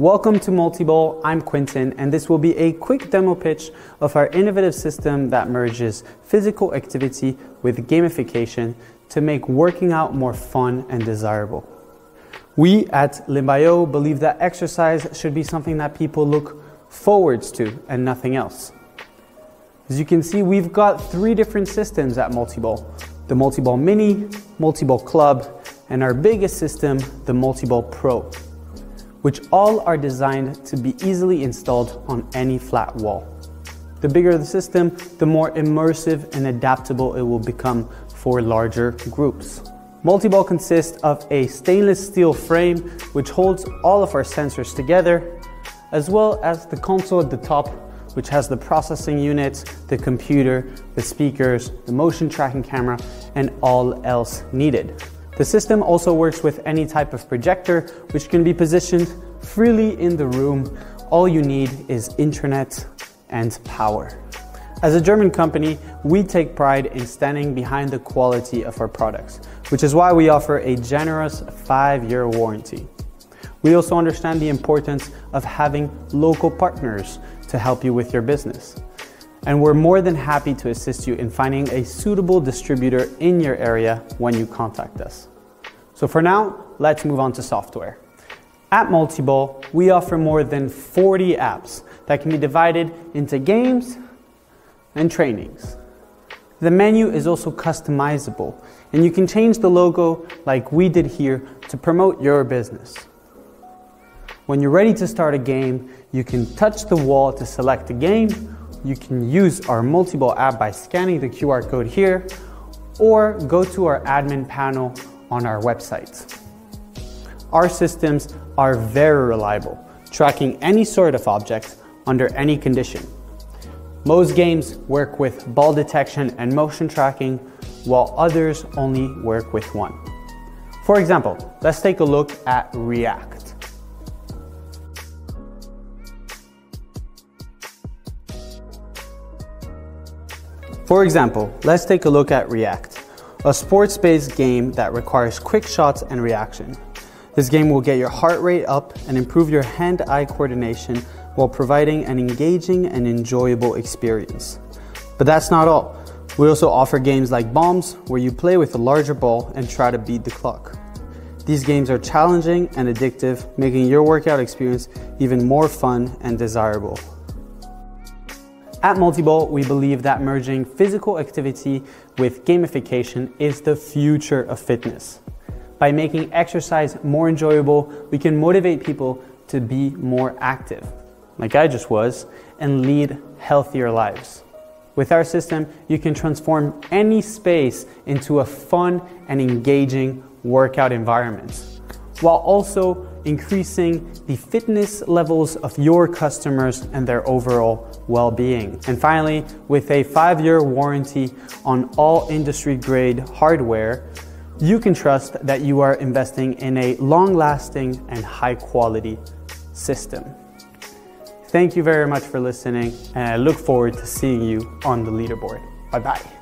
Welcome to Multiball, I'm Quentin, and this will be a quick demo pitch of our innovative system that merges physical activity with gamification to make working out more fun and desirable. We at Limbayo believe that exercise should be something that people look forwards to and nothing else. As you can see, we've got three different systems at Multiball. The Multiball Mini, Multiball Club, and our biggest system, the Multiball Pro which all are designed to be easily installed on any flat wall. The bigger the system, the more immersive and adaptable it will become for larger groups. Multiball consists of a stainless steel frame which holds all of our sensors together, as well as the console at the top which has the processing unit, the computer, the speakers, the motion tracking camera, and all else needed. The system also works with any type of projector, which can be positioned freely in the room. All you need is internet and power. As a German company, we take pride in standing behind the quality of our products, which is why we offer a generous five-year warranty. We also understand the importance of having local partners to help you with your business and we're more than happy to assist you in finding a suitable distributor in your area when you contact us. So for now, let's move on to software. At Multiball, we offer more than 40 apps that can be divided into games and trainings. The menu is also customizable, and you can change the logo like we did here to promote your business. When you're ready to start a game, you can touch the wall to select a game you can use our Multiball app by scanning the QR code here or go to our admin panel on our website. Our systems are very reliable, tracking any sort of object under any condition. Most games work with ball detection and motion tracking, while others only work with one. For example, let's take a look at React. For example, let's take a look at React, a sports-based game that requires quick shots and reaction. This game will get your heart rate up and improve your hand-eye coordination while providing an engaging and enjoyable experience. But that's not all. We also offer games like Bombs, where you play with a larger ball and try to beat the clock. These games are challenging and addictive, making your workout experience even more fun and desirable. At Multiball, we believe that merging physical activity with gamification is the future of fitness. By making exercise more enjoyable, we can motivate people to be more active, like I just was, and lead healthier lives. With our system, you can transform any space into a fun and engaging workout environment, while also increasing the fitness levels of your customers and their overall well-being. And finally, with a five-year warranty on all industry-grade hardware, you can trust that you are investing in a long-lasting and high-quality system. Thank you very much for listening, and I look forward to seeing you on the leaderboard. Bye-bye.